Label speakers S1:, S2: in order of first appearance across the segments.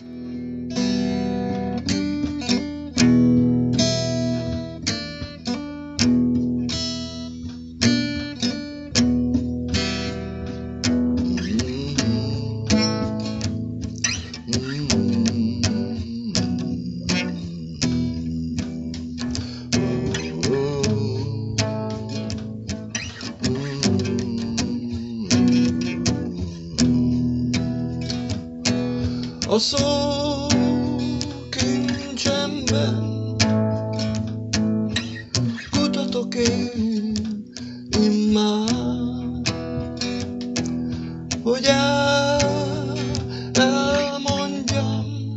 S1: Mm-hmm. A szó kincsemben kutatok én immár, hogy el, elmondjam,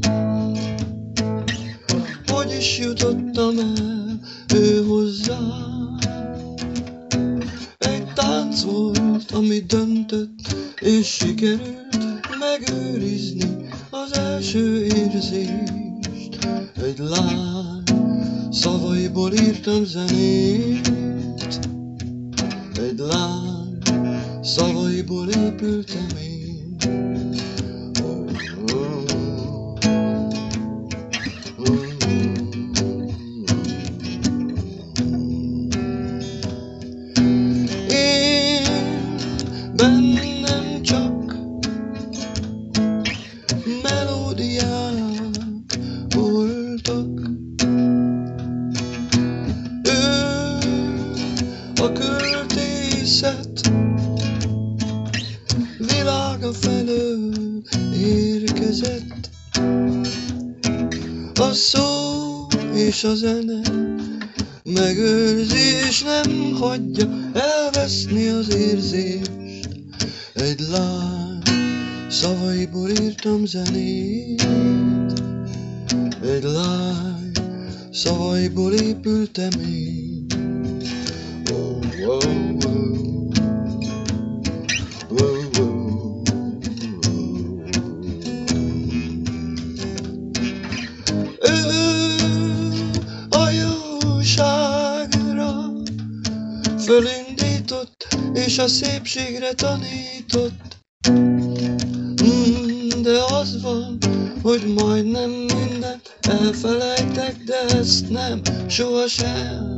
S1: hogy is jutottam el ő hozzá. Egy tánc volt, ami döntött, és sikerült megőrizni az első érzést. Egy lány szavaiból írtam zenét, egy lány szavaiból épültem én. Érkezett. A szó és a zene megőrzi és nem hagyja elveszni az érzést. Egy lány szavaiból írtam zenét, egy lány szavaiból épültem én. Oh. Oh, fölindított, és a szépségre tanított. Mm, de az van, hogy majdnem mindent elfelejtek, de ezt nem, sohasem.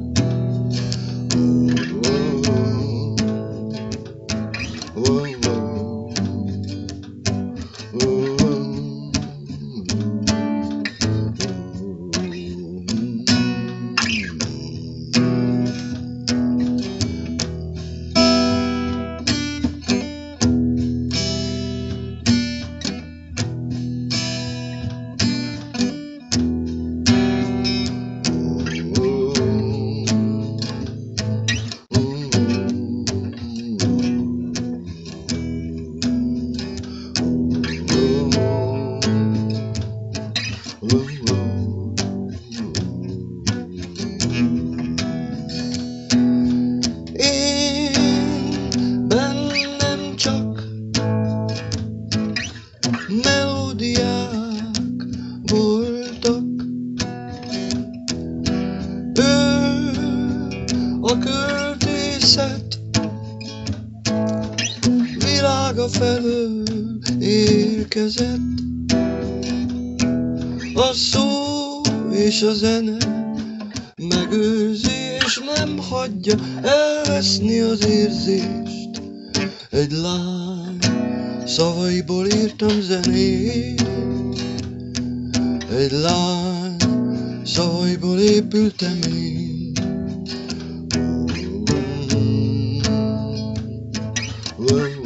S1: A költészet világa felől érkezett. A szó és a zene megőrzi és nem hagyja elveszni az érzést. Egy lány szavaiból írtam zenét, egy lány szavaiból épültem én. Whoa.